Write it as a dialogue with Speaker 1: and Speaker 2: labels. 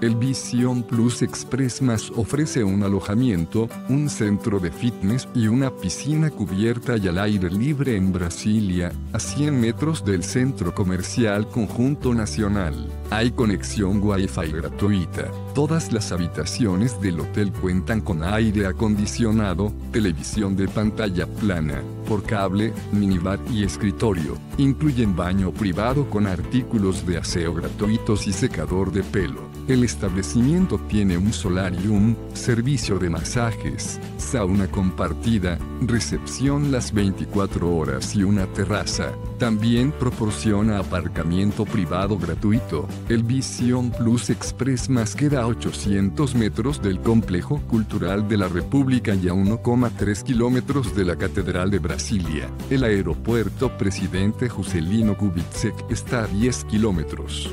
Speaker 1: El Vision Plus Express Más ofrece un alojamiento, un centro de fitness y una piscina cubierta y al aire libre en Brasilia, a 100 metros del centro comercial Conjunto Nacional. Hay conexión Wi-Fi gratuita. Todas las habitaciones del hotel cuentan con aire acondicionado, televisión de pantalla plana, por cable, minibar y escritorio. Incluyen baño privado con artículos de aseo gratuitos y secador de pelo. El establecimiento tiene un solarium, servicio de masajes, sauna compartida, recepción las 24 horas y una terraza. También proporciona aparcamiento privado gratuito. El Vision Plus Express más queda a 800 metros del complejo cultural de la República y a 1,3 kilómetros de la Catedral de Brasilia. El aeropuerto Presidente Juscelino Kubitschek está a 10 kilómetros.